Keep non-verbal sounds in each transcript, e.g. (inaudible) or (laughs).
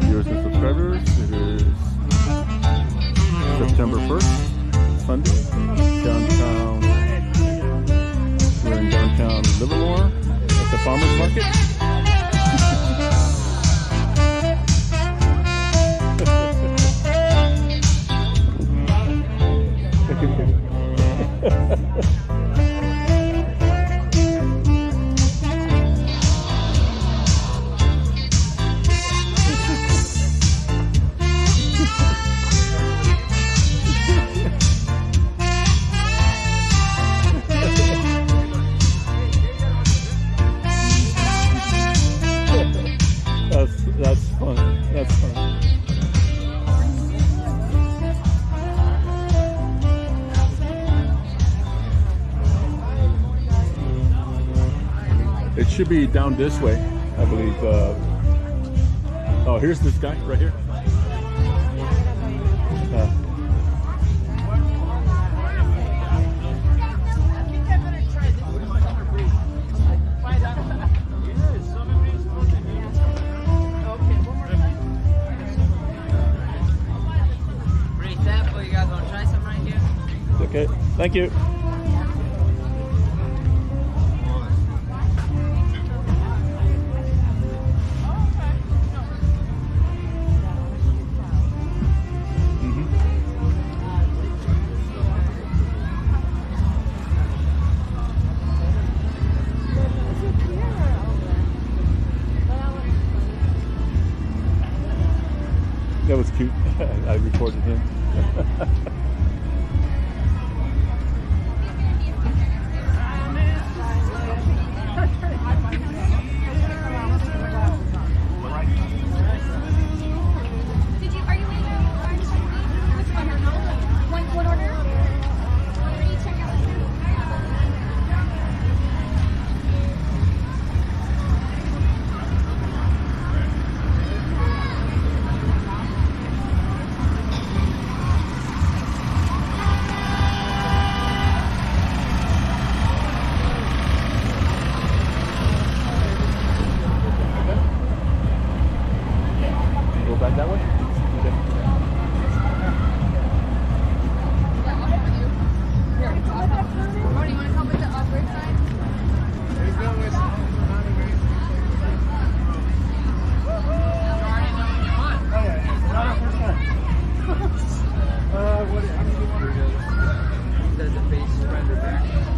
viewers and subscribers. It is September 1st, Sunday, downtown. We're in downtown Livermore at the Farmers Market. That's (laughs) (laughs) should be down this way, I believe. Uh, oh, here's this guy right here. Uh, Pretty sample. You guys want to try some right here? okay, thank you. There's a face render back.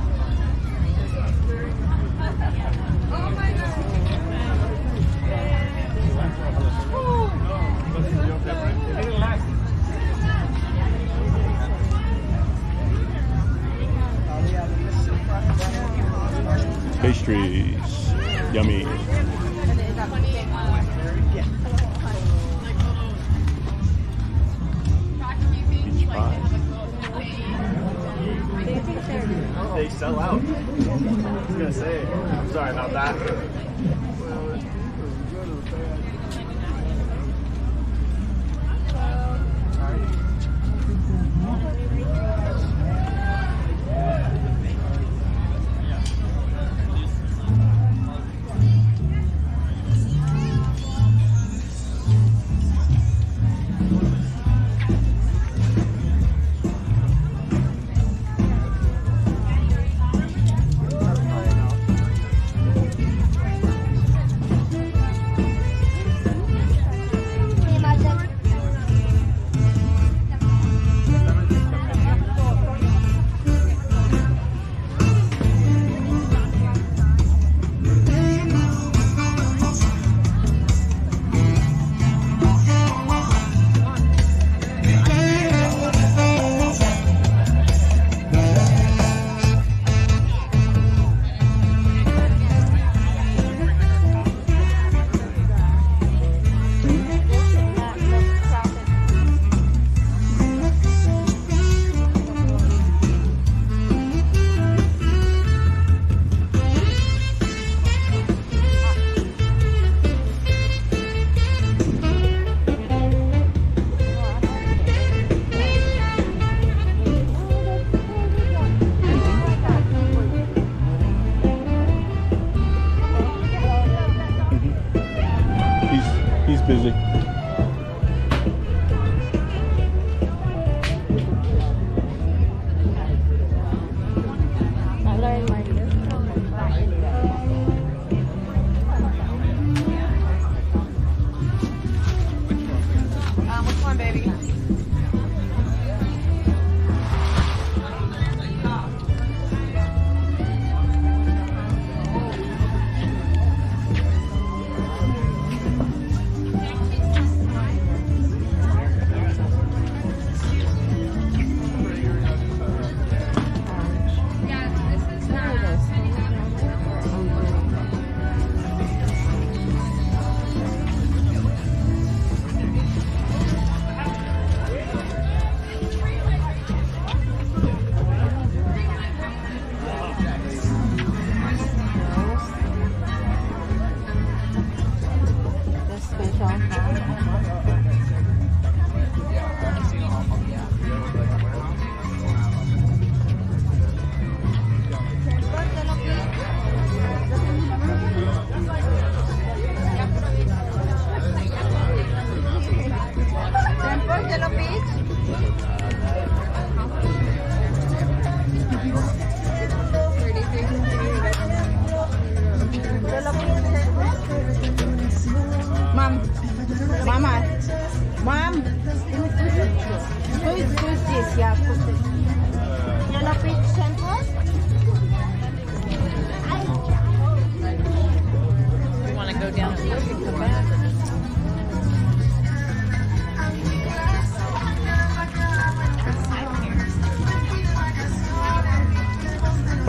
He's he's busy.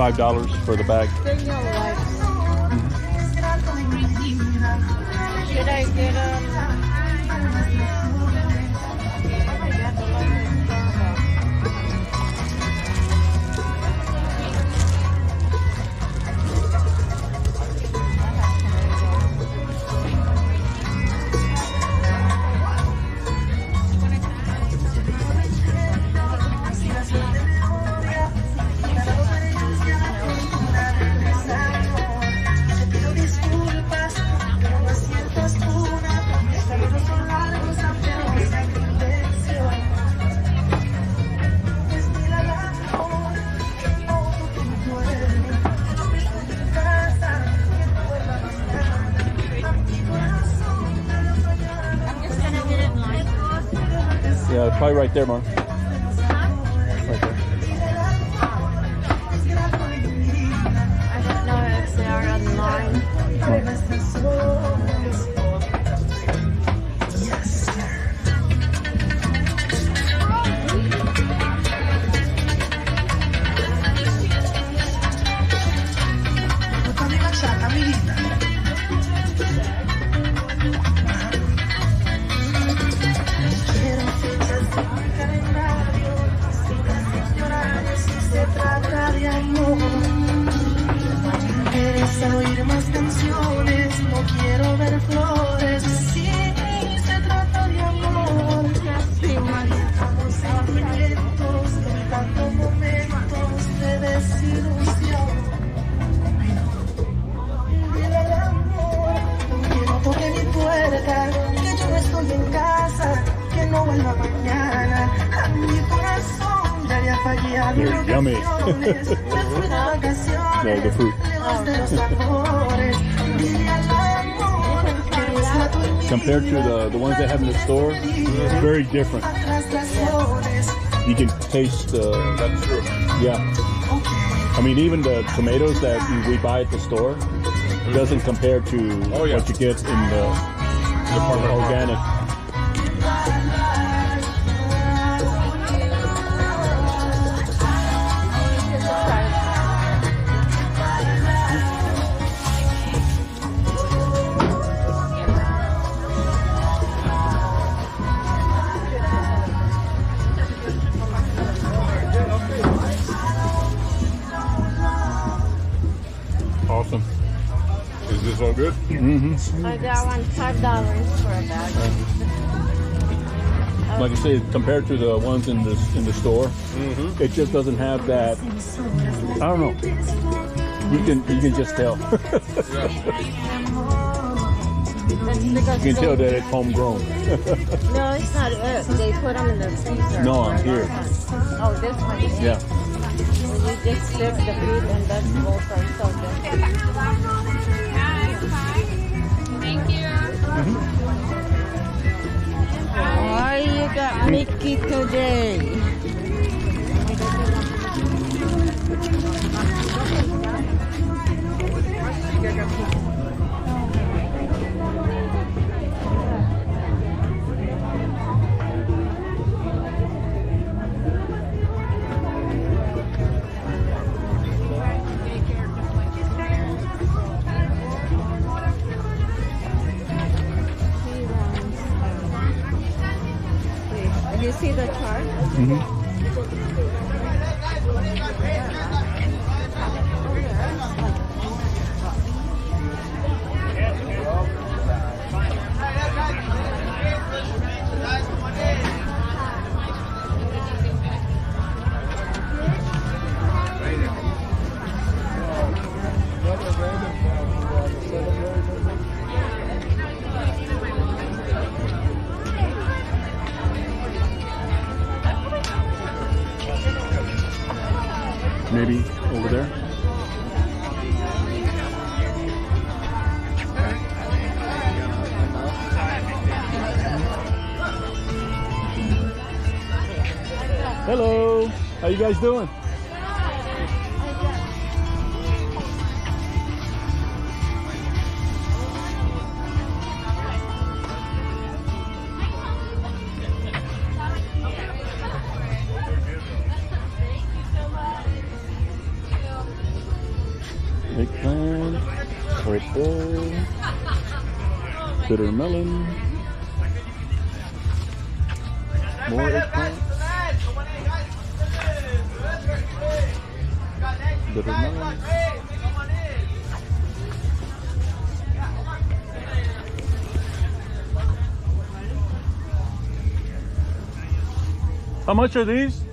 $5 for the bag. Right there, Mark. Amor que (laughs) no es gratuito. Compared to the the ones they have in the store, it's very different. You can taste the. That's true. Yeah. I mean, even the tomatoes that we buy at the store doesn't compare to Oh, yeah. what you get in the, the organic. I got one five dollars for a bag. Like I say, compared to the ones in the in the store, it just doesn't have that. I don't know. You can you can just tell. (laughs) you can tell that it's homegrown. (laughs) No, it's not. Uh, they put them in the freezer. No, for a I'm here. Oh, this one. is- yeah. When you just dip the fruit and vegetables are so good. You. Why you got Mickey today? You see the chart? Hello. How you guys doing? Eggplant, purple, bitter melon, How much are these?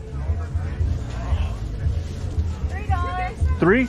Three?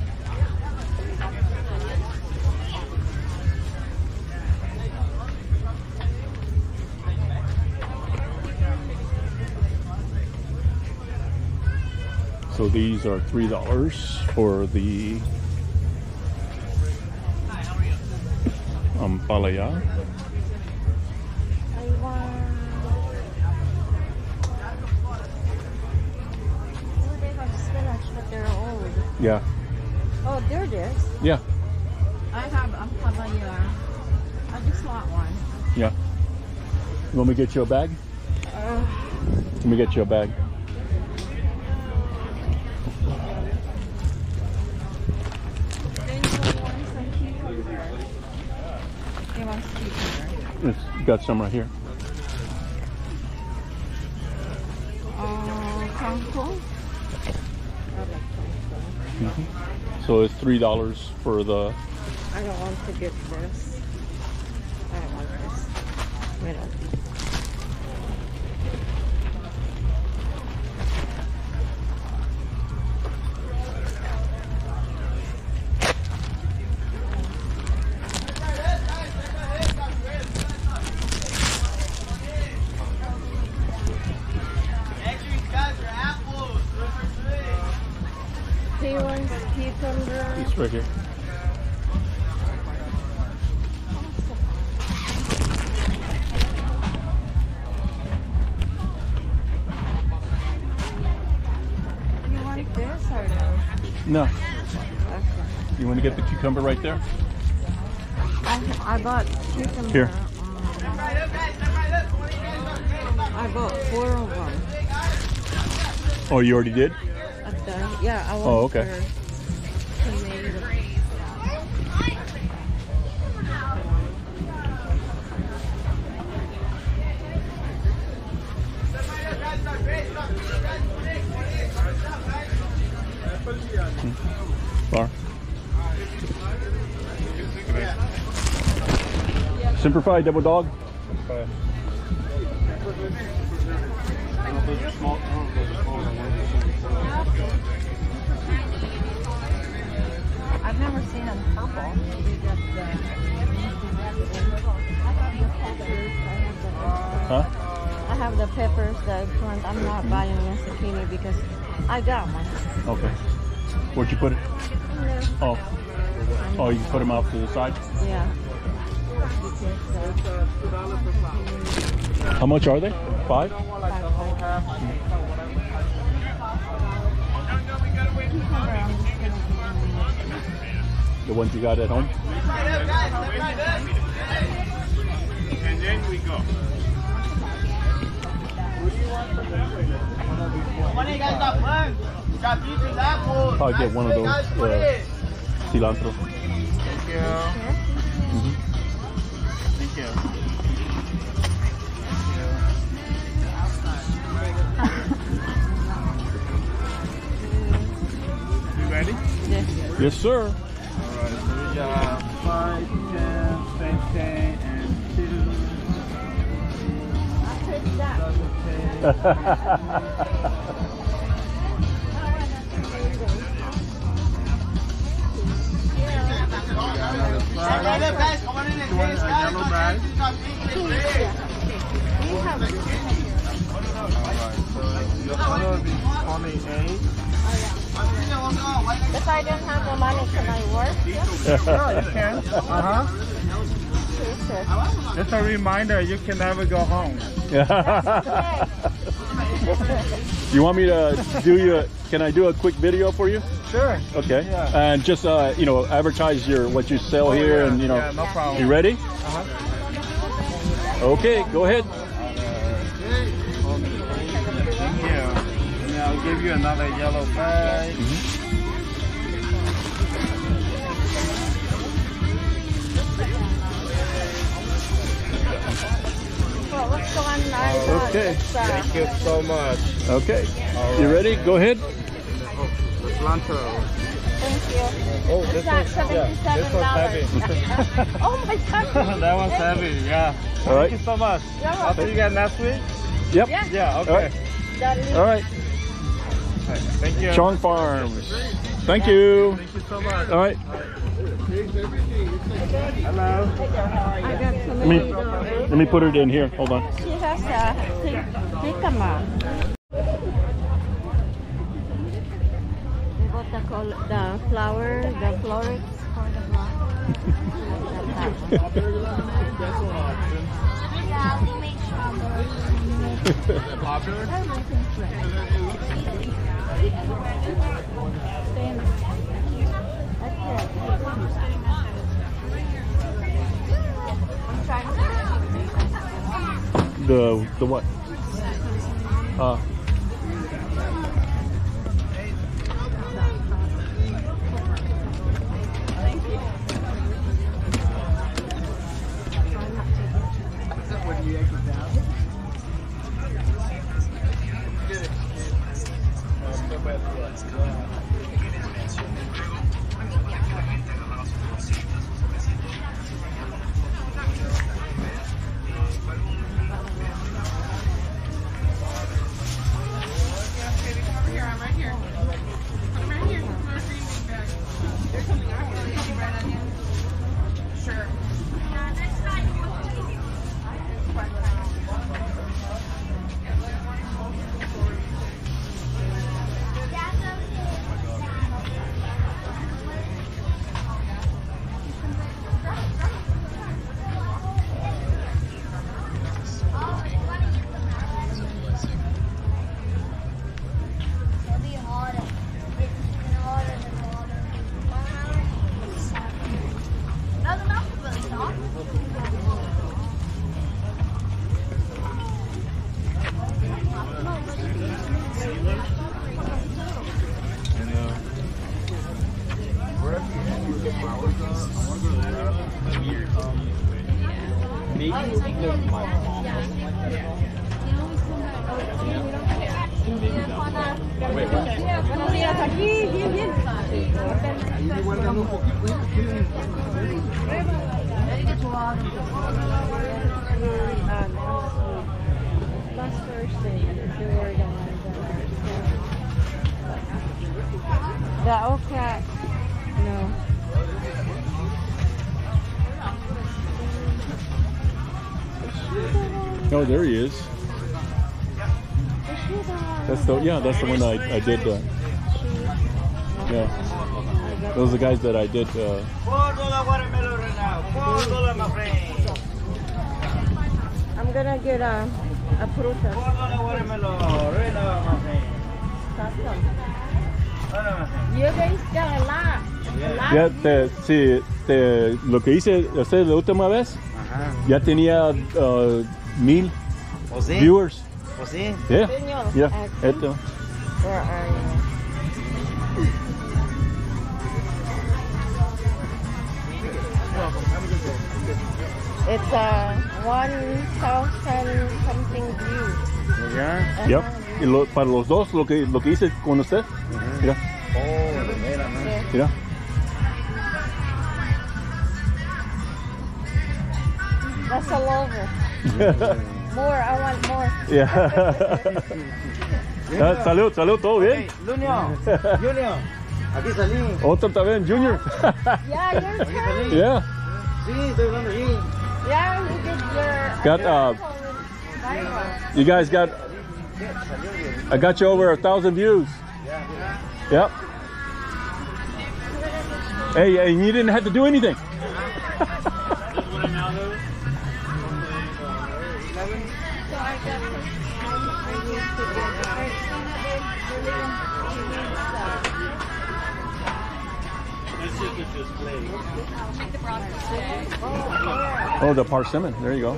So these are three dollars for the um, palaya. I want. They have spinach, but they're old. Yeah, Oh, there it is. yeah, I have a papaya. I just want one. yeah. You want me to get you a bag? Uh, Let me get you a bag. Got some right here. Uh, kangkong. So it's three dollars for the. I don't want to get this. Cucumber right there? I, I bought cucumber. Here. um, I bought four of them. Oh, you already did? Yeah, I want Oh, okay. tomato. Bar. Semper Fi, double dog. I've never seen them purple. You got the- Huh? I have the peppers, the eggplant. I'm not buying the zucchini because I got one. Okay. Where'd you put it? Oh. Oh, you put them off to the side? Yeah. How much are they? Five? The ones you got at home? And then we go. Probably get one of those uh, cilantro. Thank you. Yes, sir. Alright, so we got five, ten, same thing, and two. guys, come on in You want a yellow bag? Alright, so your total will be 28. If I don't have the money, can I work? (laughs) Oh, you can. Uh-huh. Yes, Just a reminder, you can never go home. (laughs) you want me to do you? Can I do a quick video for you? Sure. Okay. Yeah. And just uh, you know, advertise your what you sell here, and you know, Yeah, no problem. you ready? Uh-huh. Okay, go ahead. Give you another yellow bag. Well, what's the one I got? Okay. Uh, Thank you so much. Okay. All You ready? Go ahead. Lanto. Thank you. Oh, It's this not one's, yeah, this seventy-seven one's heavy. (laughs) (laughs) oh my god. that one's heavy, yeah. All right. Thank you so much. I'll see you guys next week. Yep. Yeah. Yeah, okay. All right. That All right. Thank you. Chong Farms. Thank you. Thank you so much. All right. Hello. I got some Let me let me put it in here. Hold on. She has a jicama. We got the, col- the flower, the florets for the flower. (laughs) yeah, we make strawberries. Popular? Everything's ready. It. I'm trying to The the what? Uh, oh, there he is. That's the yeah. That's the one I I did. Uh, yeah. Those are the guys that I did. Uh, Four dollar watermelon right now. Four dollar, my friend. I'm gonna get a, a fruta. Four dollar watermelon right now, my friend. Custom. Right now, my friend. You guys got a lot. Ya te, sí, te, lo que hice hacer la última vez, Ajá. ya tenía uh, mil oh, sí? viewers. Oh, sí? Yeah. Yeah. Where are you? It's a one thousand something views. Yeah. Yep. Y lo, para los dos, lo que lo que hice con usted. Uh -huh. Mira. Oh, ¿no? Sí. Mira. That's all over. More, I want more. yeah. (laughs) Ah, salud, salud, todo bien. Junior, Junior, aquí salí. Otro también, Junior. (laughs) Yeah, your turn. yeah. Sí, estoy hablando aquí. Yeah, you did your. Got, uh, You guys got, I got you over a thousand views. Yeah. Yep. Hey, and you didn't have to do anything. (laughs) Oh, the persimmon. There you go.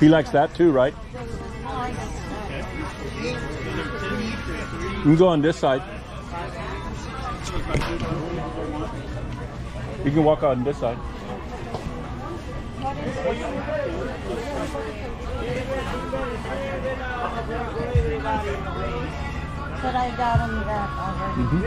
He likes that too, right? You can go on this side. You can walk on this side. But I got him that already. Mhm.